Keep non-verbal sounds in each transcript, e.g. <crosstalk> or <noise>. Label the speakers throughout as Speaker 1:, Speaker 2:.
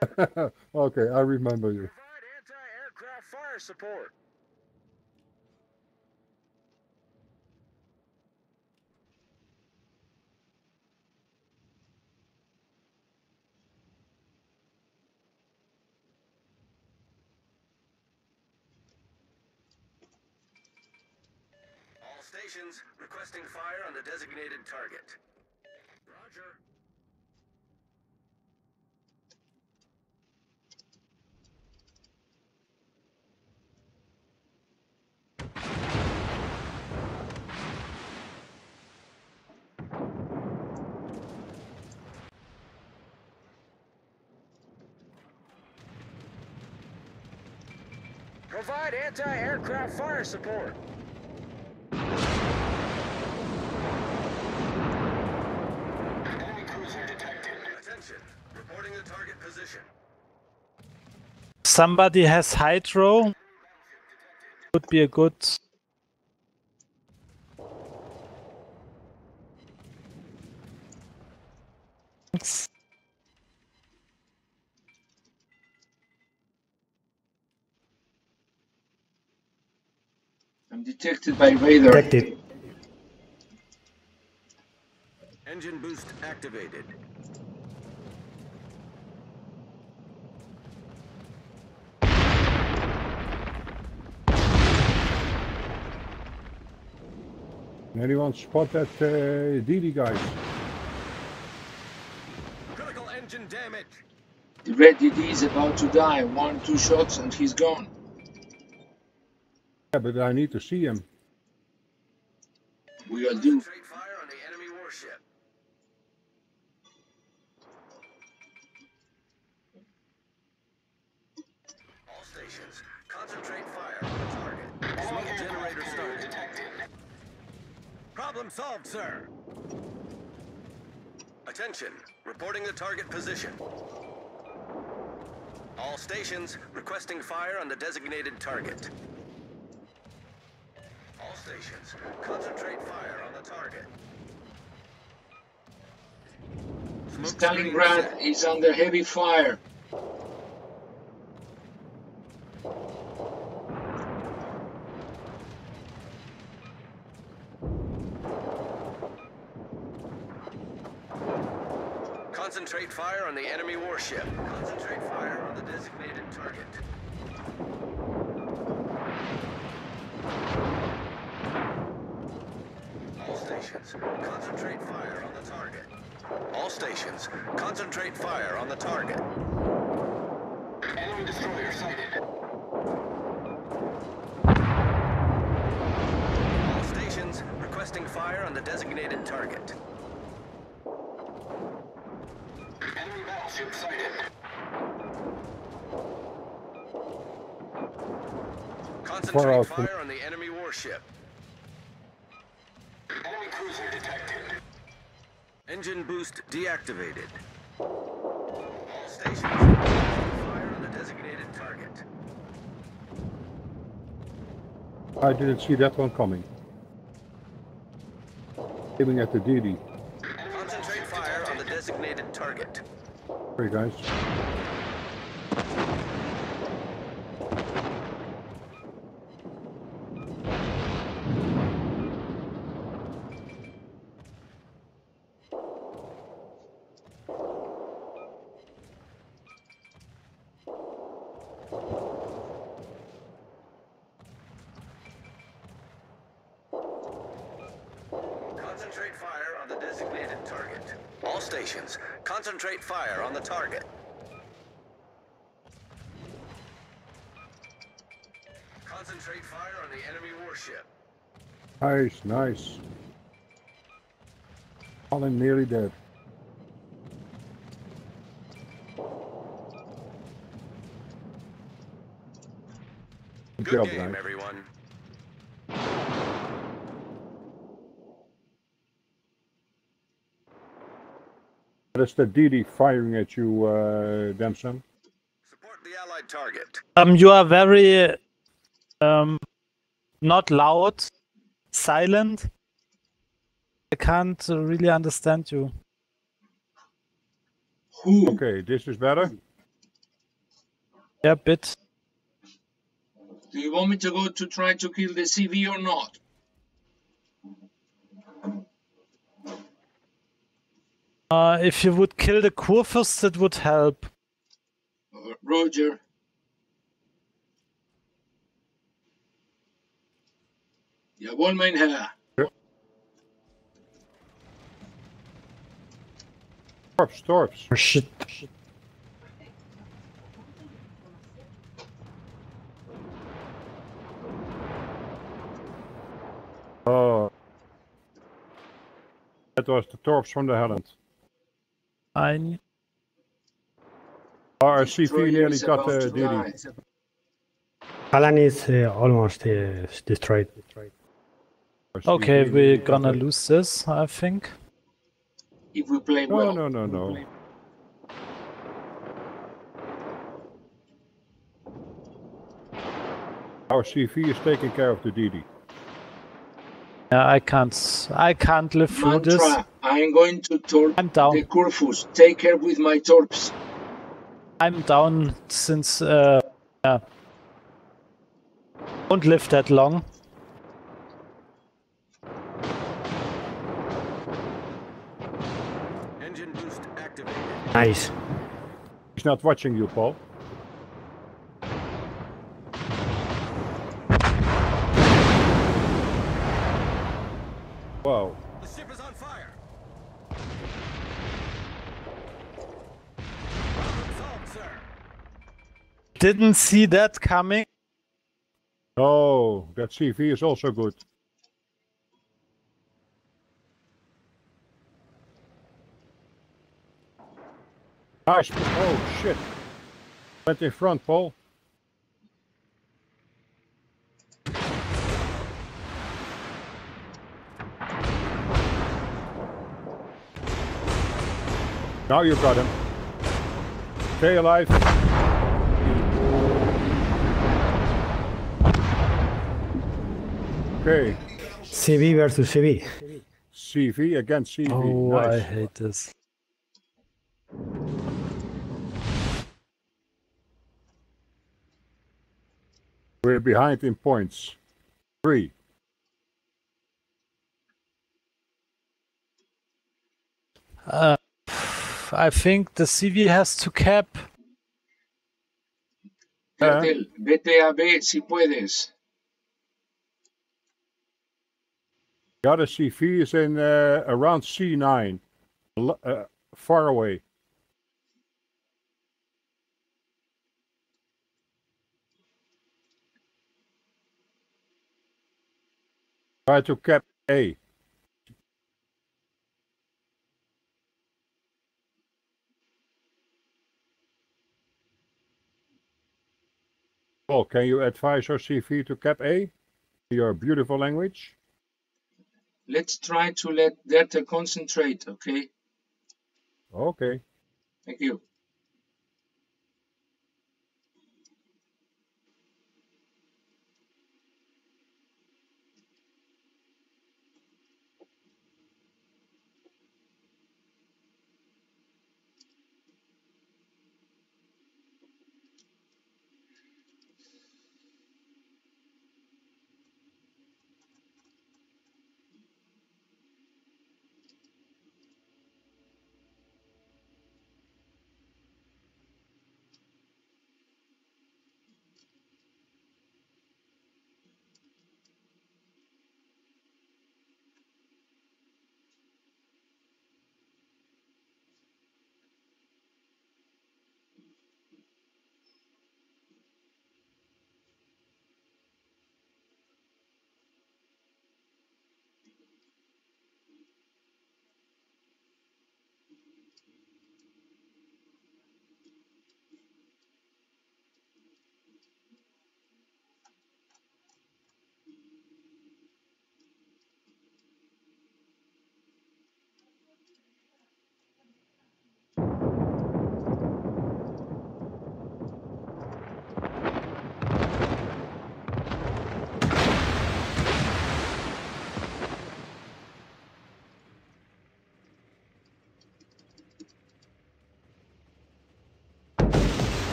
Speaker 1: <laughs> okay, I remember you.
Speaker 2: Anti-aircraft fire support.
Speaker 3: All stations requesting fire on the designated target.
Speaker 2: Roger. Provide anti-aircraft fire support.
Speaker 3: Enemy cruiser detected. Attention. Reporting the target position.
Speaker 4: Somebody has hydro. Would be a good. Thanks.
Speaker 5: I'm detected by radar.
Speaker 6: Detected.
Speaker 3: Engine boost activated.
Speaker 1: Anyone spot that uh, DD guys?
Speaker 3: Critical engine damage.
Speaker 5: The red DD is about to die. One, two shots, and he's gone.
Speaker 1: Yeah, but I need to see him.
Speaker 5: We are due.
Speaker 3: Concentrate fire on the enemy warship. All stations, concentrate fire on the target. Smoke generator started. Detected. Problem solved, sir. Attention, reporting the target position. All stations requesting fire on the designated target. Stations, concentrate fire on the target.
Speaker 5: Stalingrad is under heavy fire.
Speaker 3: Concentrate fire on the enemy warship. Concentrate fire on the designated target. All stations, concentrate fire on the target. All stations, concentrate fire on the target. Enemy destroyer sighted. All stations, requesting fire on the designated target. Enemy battleship sighted. Concentrate fire Engine deactivated. Stations, fire on the designated target.
Speaker 1: I didn't see that one coming. Aiming at the DD.
Speaker 3: Concentrate fire on the designated target.
Speaker 1: Sorry guys.
Speaker 3: Concentrate fire on the designated target. All stations, concentrate fire on the target. Concentrate fire on the enemy warship.
Speaker 1: Nice, nice. Colin nearly dead. Good,
Speaker 3: Good
Speaker 1: job,
Speaker 3: game,
Speaker 1: guys.
Speaker 3: everyone.
Speaker 1: That's the DD firing at you, uh, Damson.
Speaker 3: Support the allied target.
Speaker 4: Um, you are very um, not loud, silent. I can't uh, really understand you.
Speaker 5: Who?
Speaker 1: Okay, this is better.
Speaker 4: Yeah, bit.
Speaker 5: Do you want me to go to try to kill the CV or not?
Speaker 4: Uh, if you would kill the Kurfürst, that would help.
Speaker 5: Uh, Roger. Jawohl, mein Herr.
Speaker 1: Torps, torps.
Speaker 6: Oh, shit.
Speaker 1: Oh. That was the torps from the Halland.
Speaker 4: I
Speaker 1: Our CV
Speaker 5: Destroyer
Speaker 1: nearly
Speaker 5: is
Speaker 1: got
Speaker 5: about to
Speaker 1: Didi.
Speaker 5: die.
Speaker 6: Alan is uh, almost uh, destroyed.
Speaker 4: Okay, we're gonna lose this, I think.
Speaker 5: If we play
Speaker 1: No,
Speaker 5: well.
Speaker 1: no, no, no. no. Our CV is taking care of the DD.
Speaker 4: Yeah, I can't. s- I can't live through this.
Speaker 5: I am going to torp
Speaker 4: I'm down.
Speaker 5: the Kurfürst. Take care with my torps.
Speaker 4: I'm down since. Uh, yeah. Won't live that long.
Speaker 3: Engine boost activated.
Speaker 6: Nice.
Speaker 1: He's not watching you, Paul. Wow.
Speaker 3: The ship is on fire. Solved, sir.
Speaker 4: Didn't see that coming.
Speaker 1: Oh, that CV is also good. Nice. Oh, shit. Went in front, Paul. Now you've got him. Stay alive. Okay.
Speaker 6: CV versus CV.
Speaker 1: CV against CV.
Speaker 4: Oh, I hate this.
Speaker 1: We're behind in points. Three.
Speaker 4: Uh, I think the CV has to cap.
Speaker 1: Yeah.
Speaker 5: Vettel, vete a B si puedes.
Speaker 1: The other CV is in uh, around C9. Uh, far away. Try to cap A. Well, can you advise your CV to cap A? Your beautiful language?
Speaker 5: Let's try to let Data concentrate, okay?
Speaker 1: Okay.
Speaker 5: Thank you.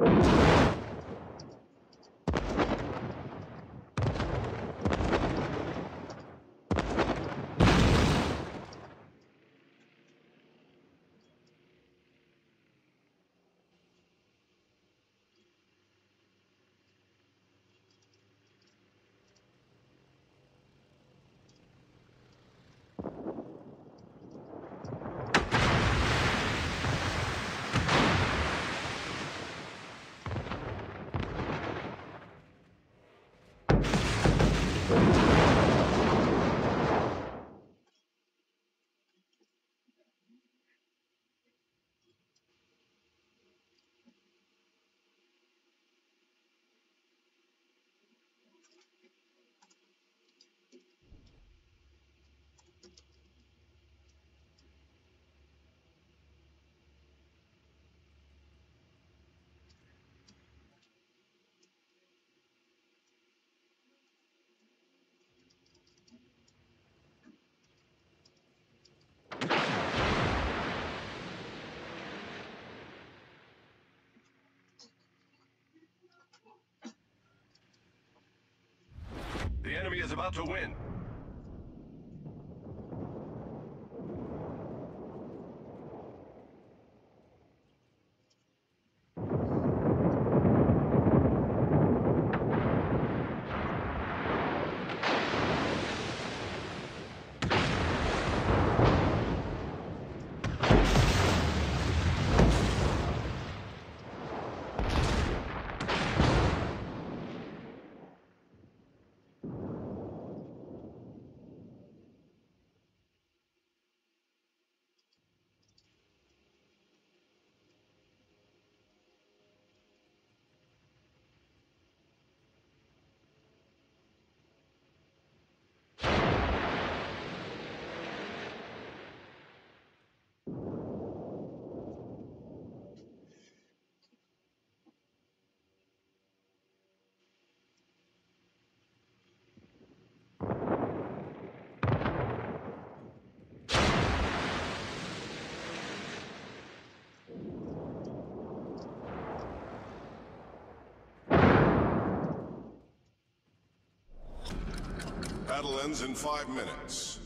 Speaker 7: The enemy is about to win.
Speaker 3: Battle ends in five minutes.